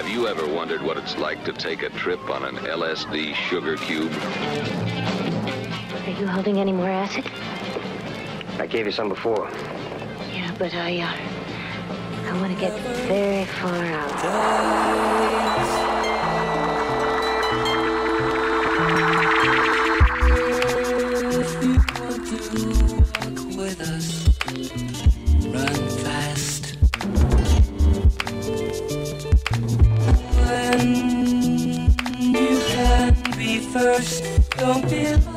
Have you ever wondered what it's like to take a trip on an LSD sugar cube? Are you holding any more acid? I gave you some before. Yeah, but I, uh, I want to get very far out. Don't be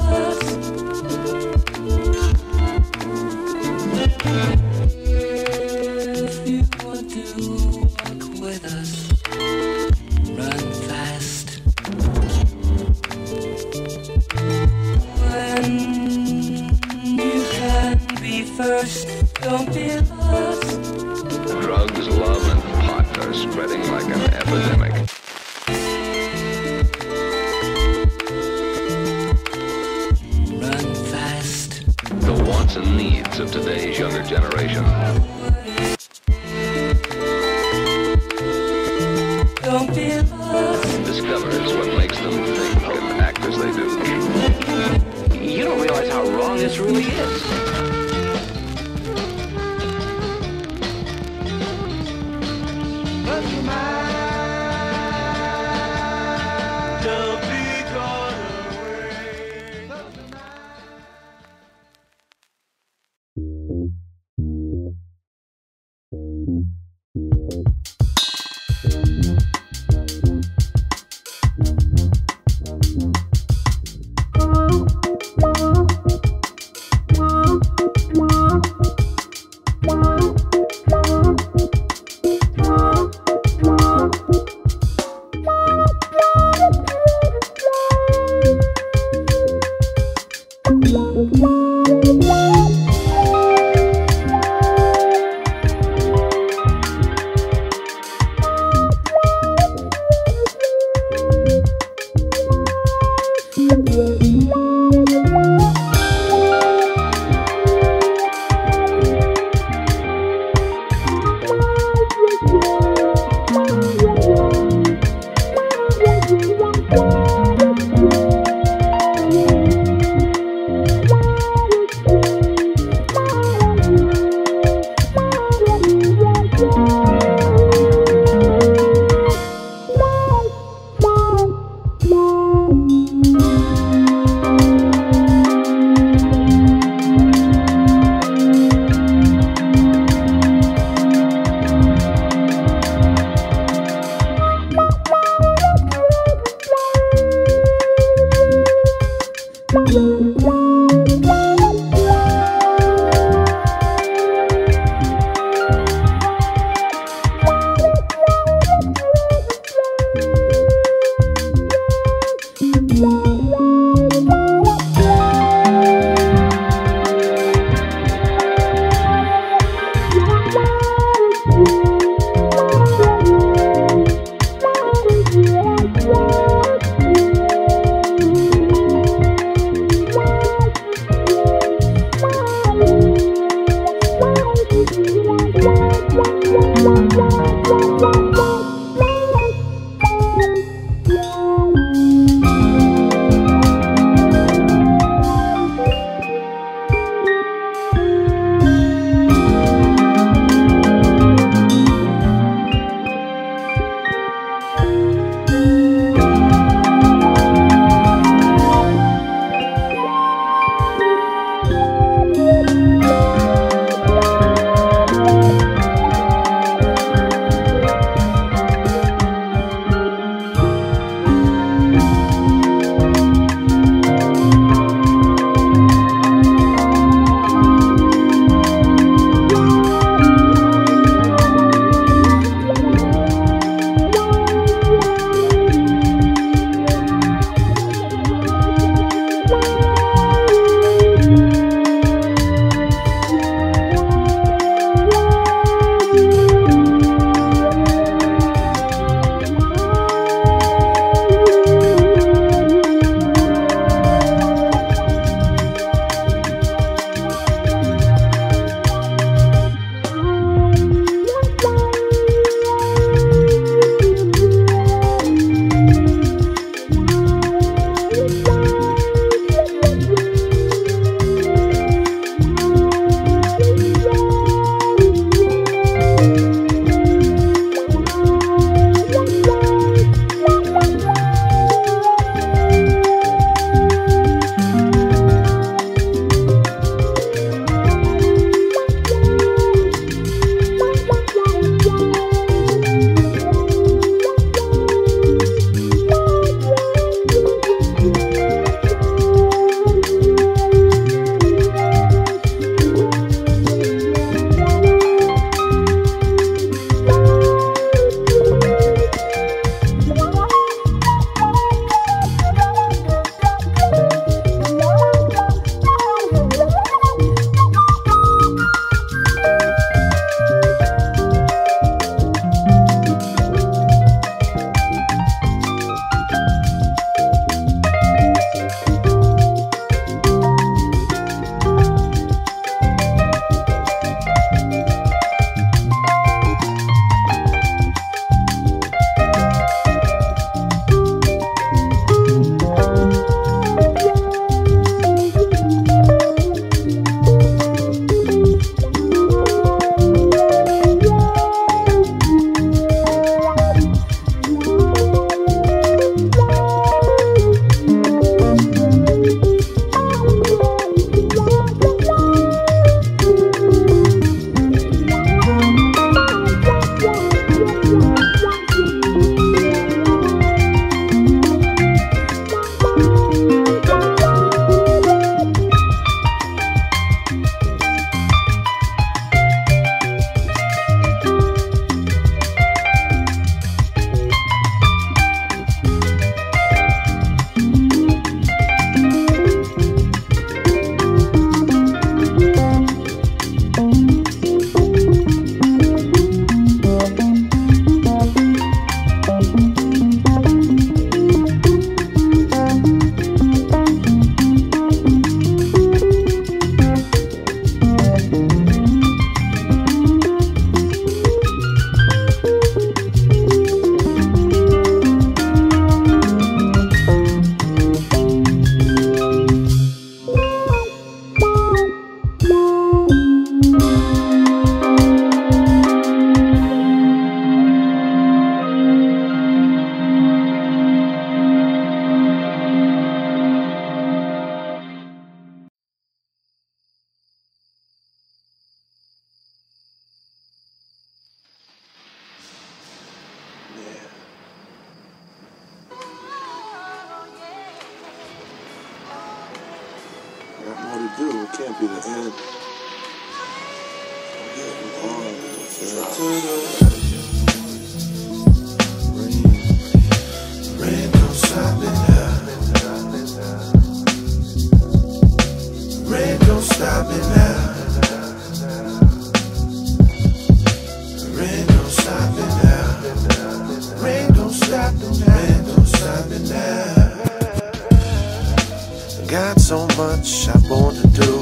Got so much I want to do.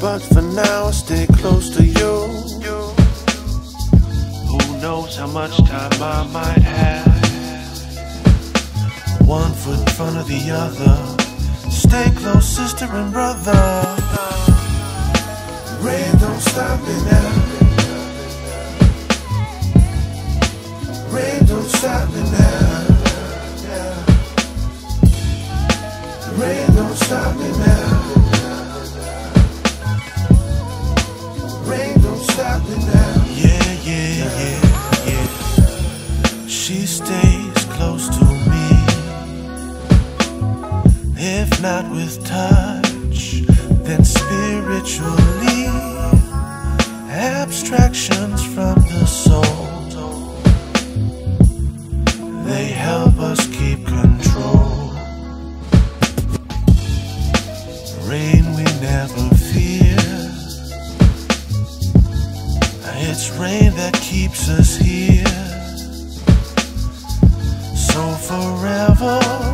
But for now, I stay close to you. Who knows how much time I might have? One foot in front of the other. Stay close, sister and brother. Rain don't stop me now. Rain don't stop me now. Rain don't stop me now. Yeah, yeah, yeah, yeah. She stays close to me. If not with touch, then spiritually. Abstractions from the soul. Forever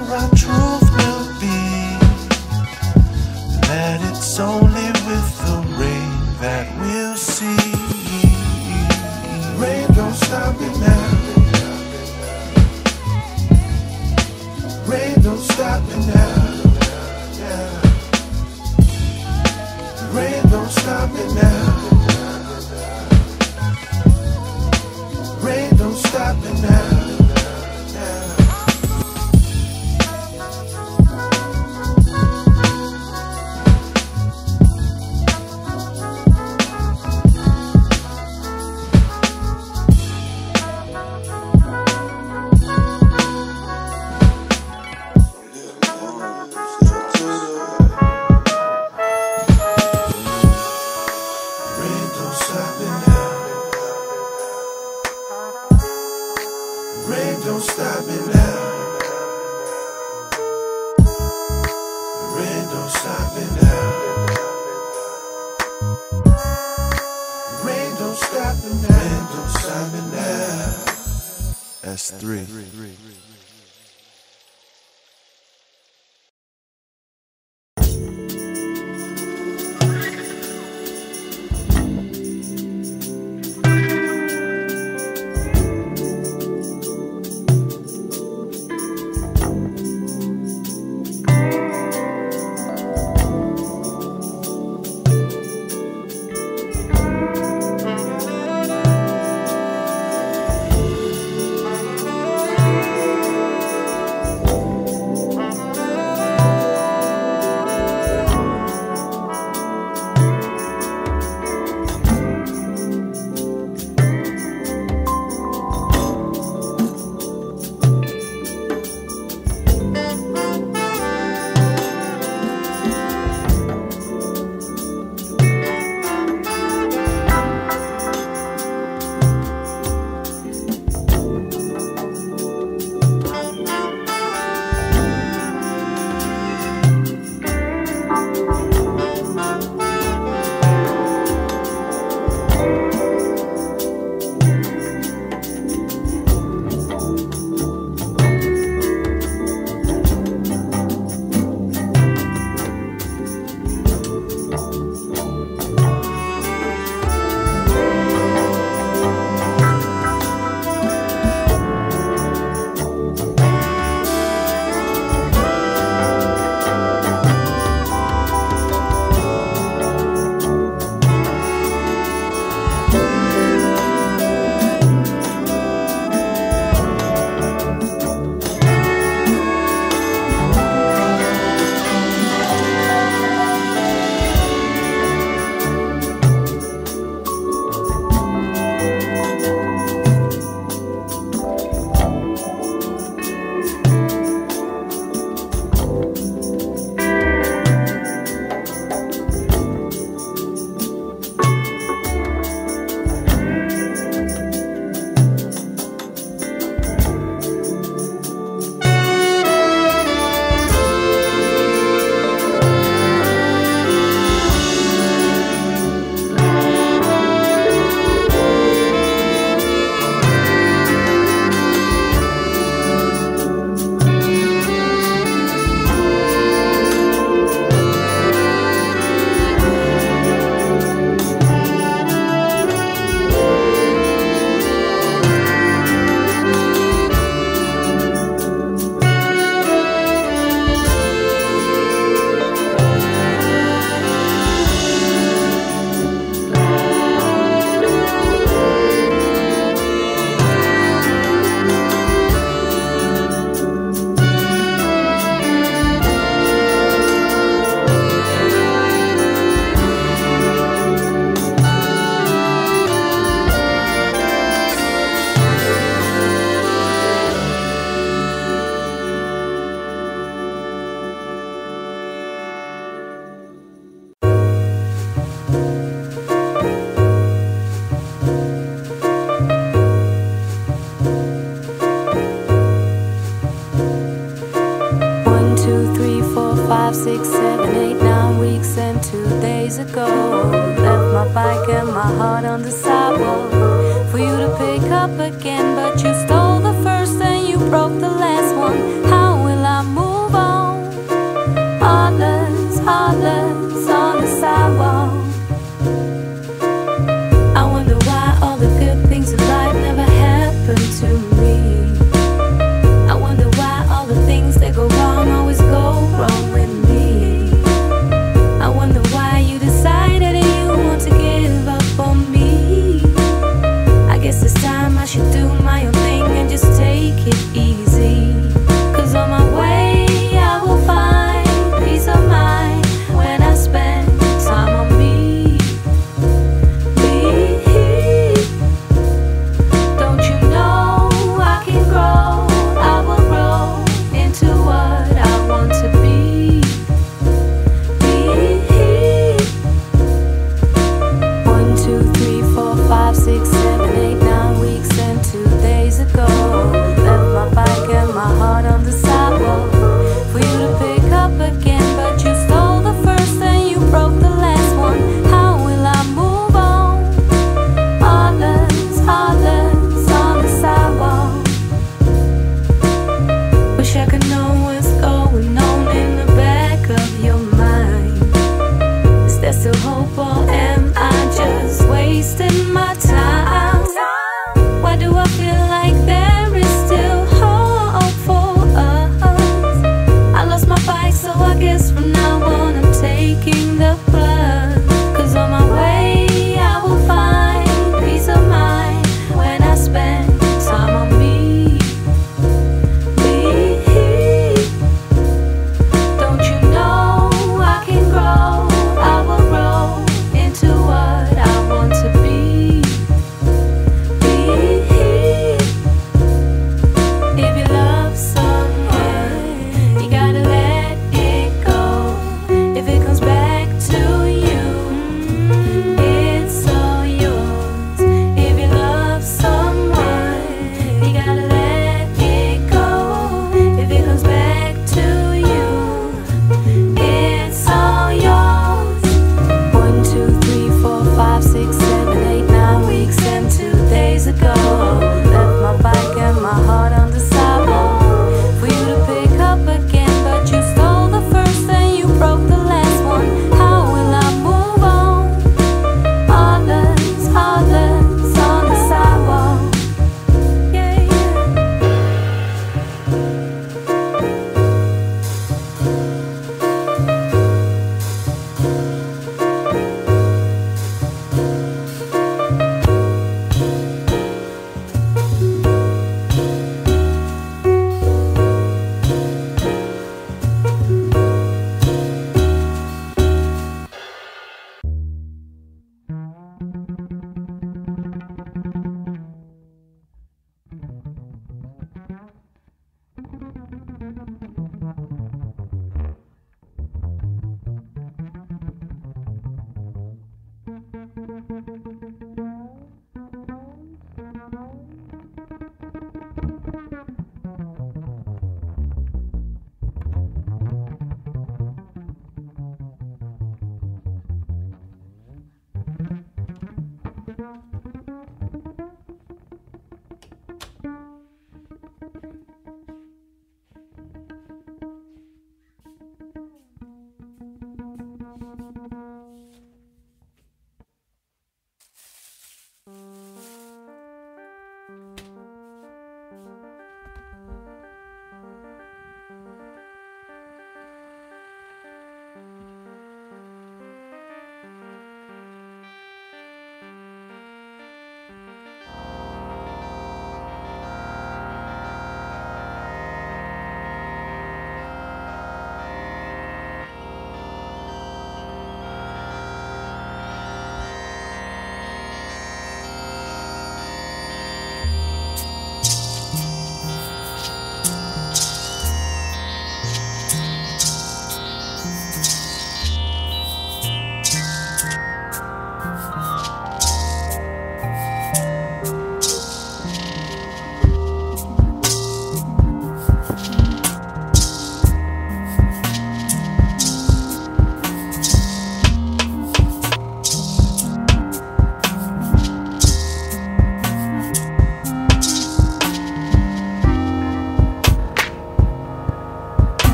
three.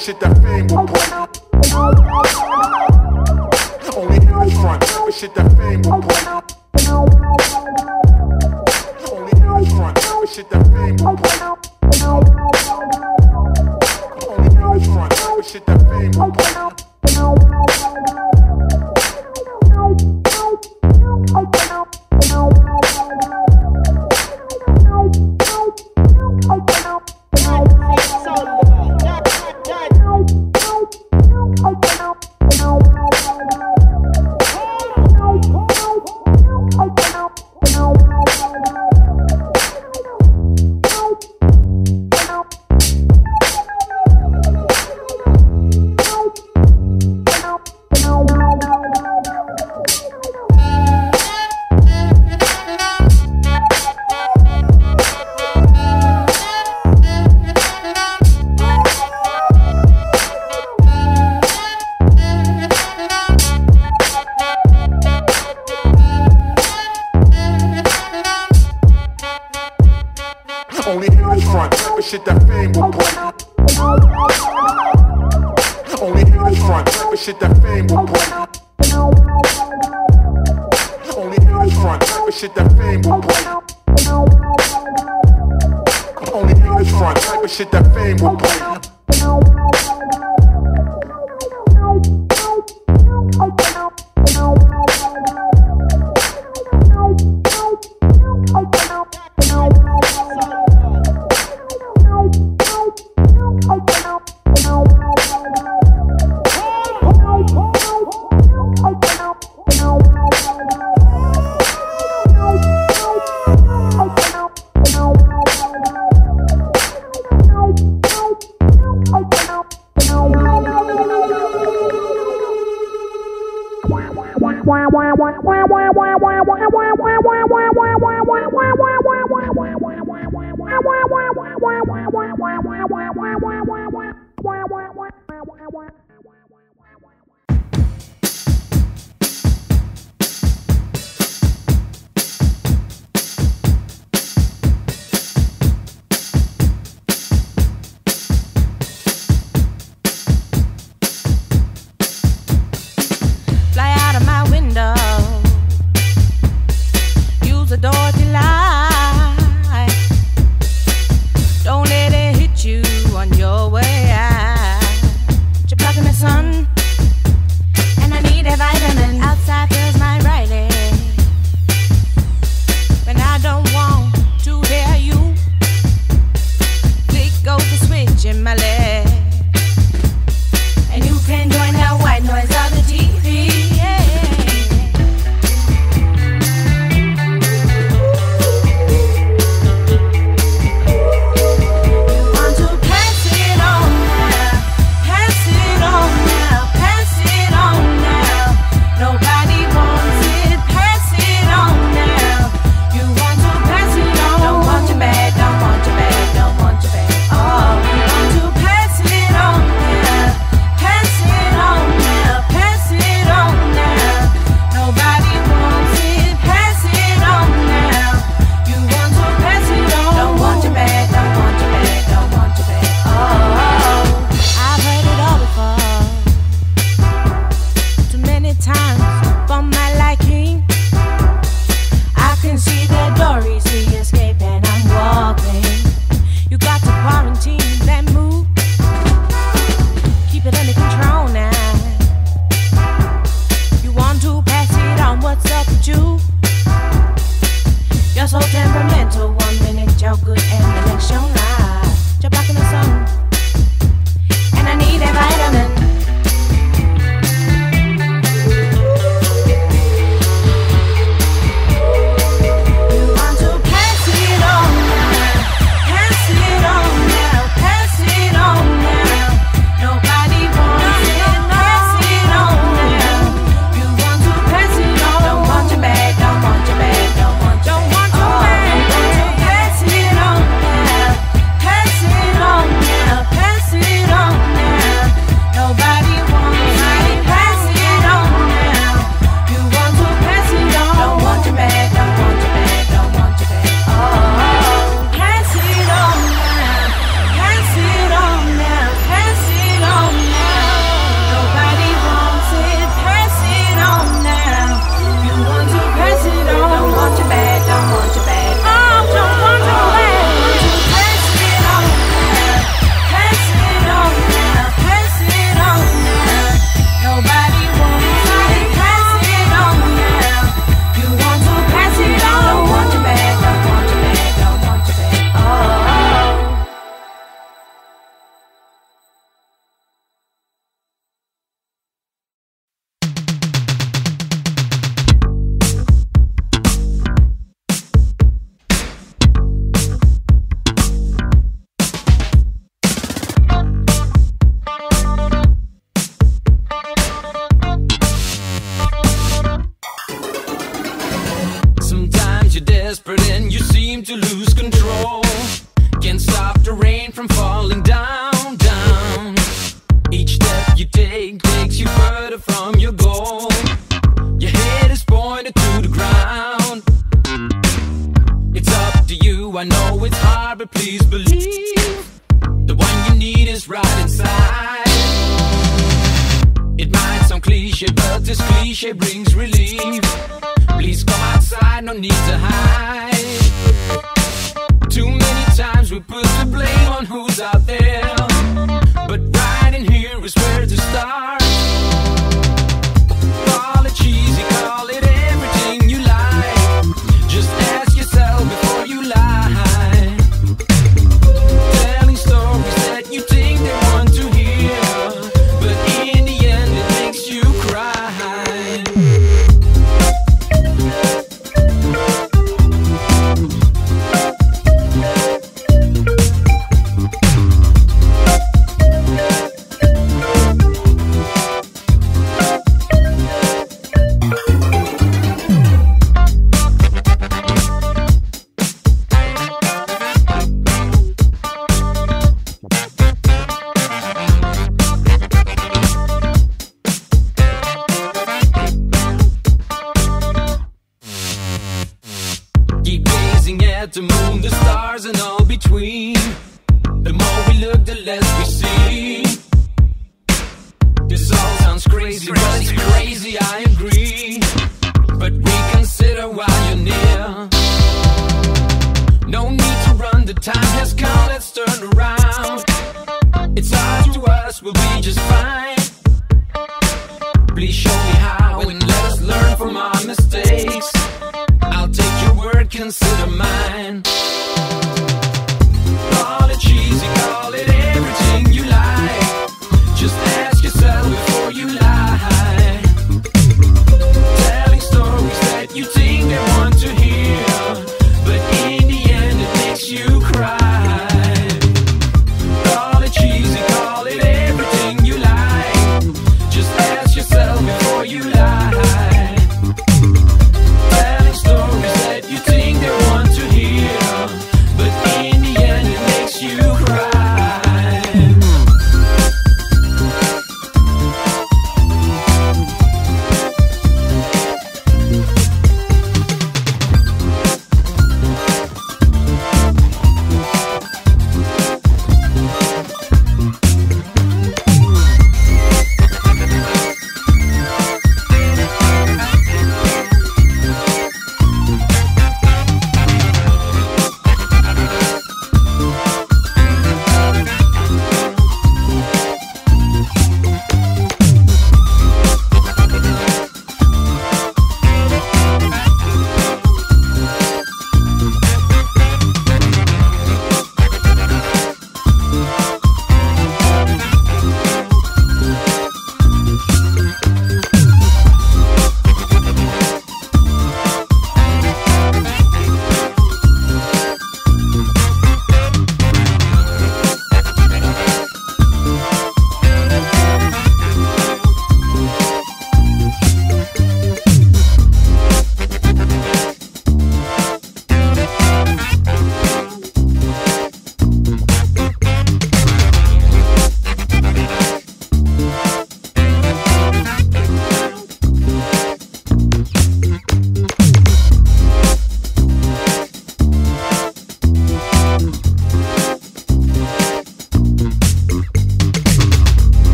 Shit that fame will bring. Only in the front, of shit that fame will bring. Shit that fame will bring. Only the front, type of shit that fame will bring. Only the front, type of shit that fame will bring. Only the front, type of shit that fame will bring. know it's hard, but please believe the one you need is right inside. It might sound cliche, but this cliche brings relief. Please come outside, no need to hide. Too many times we put the blame on who's out there, but right in here is where to start. All between. The more we look, the less we see. This all sounds crazy, but it's crazy, I agree. But reconsider while you're near. No need to run, the time has come, let's turn around. It's up to us, we'll be just fine. Please show me how and let us learn from our mistakes. I'll take your word, consider mine. Cheesy, call it everything you like. Just ask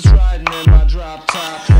just riding in my drop top.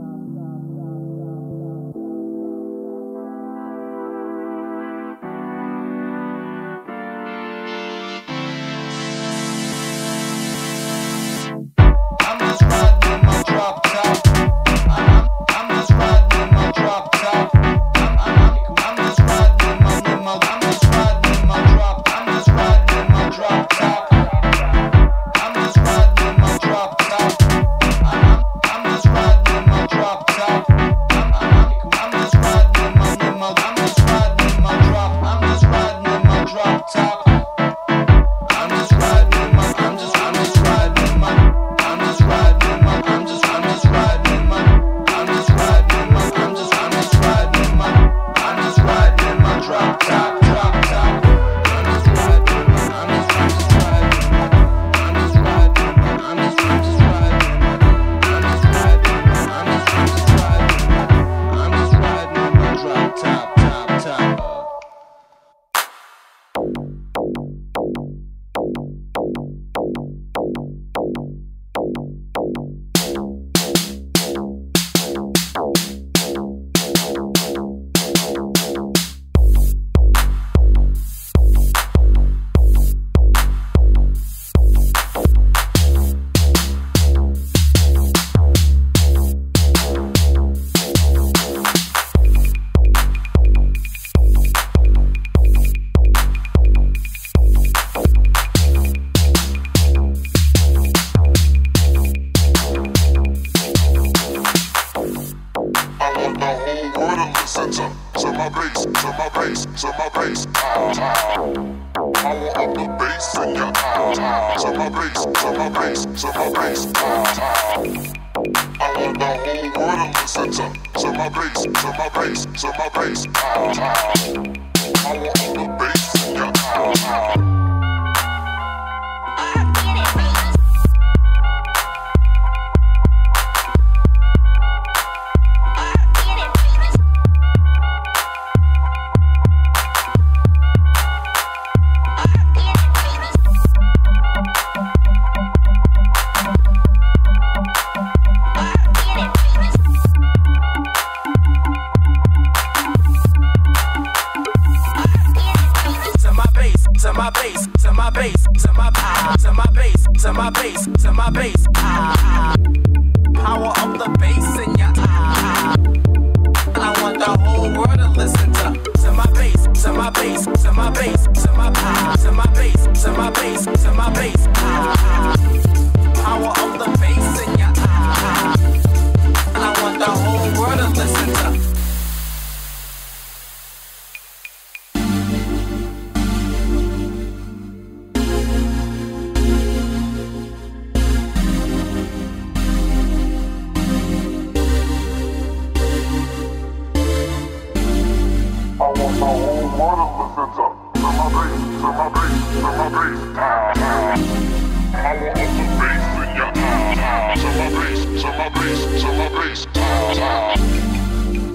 to my bass, to my bass. I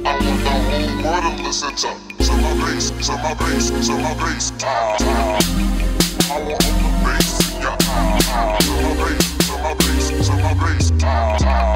want the whole world to listen to, to my bass, to my bass, to my bass. I want all the bass, yeah. To my bass, to my bass, to my bass.